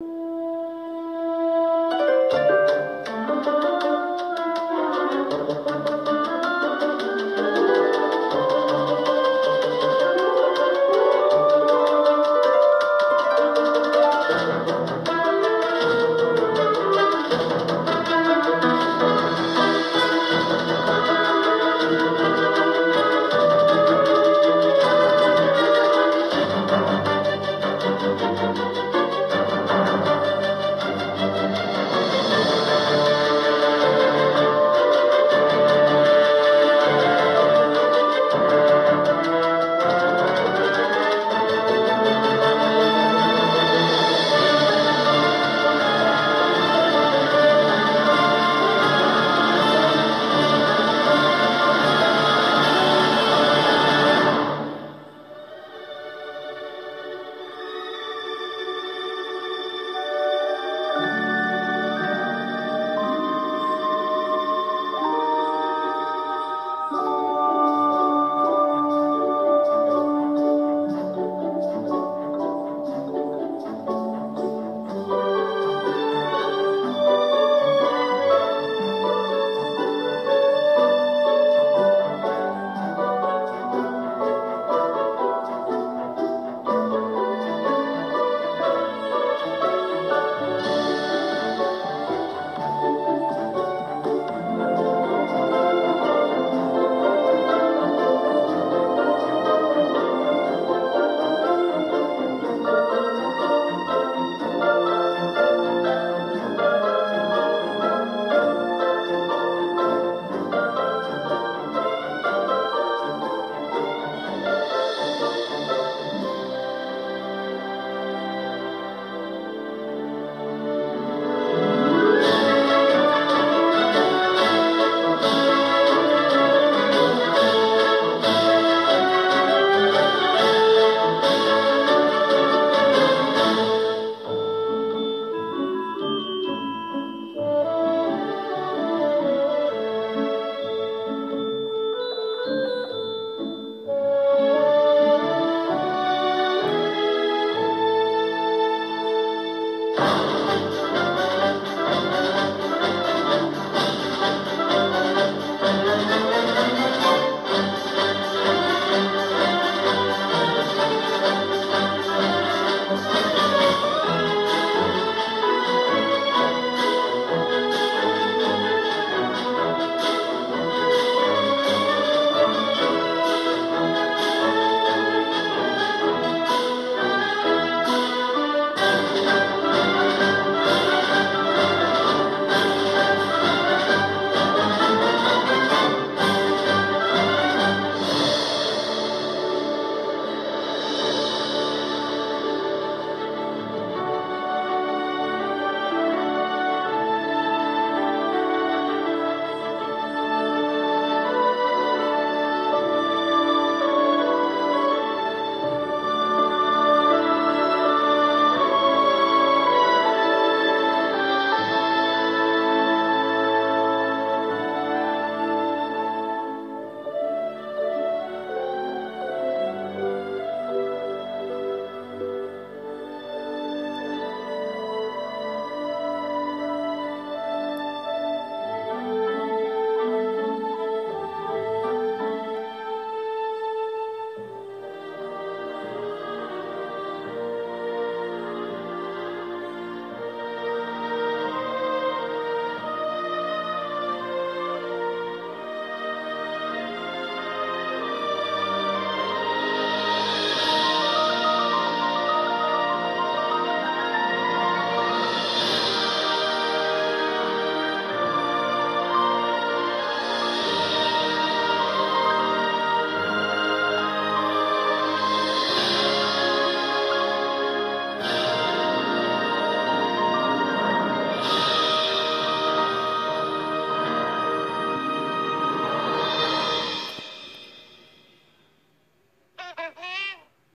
you.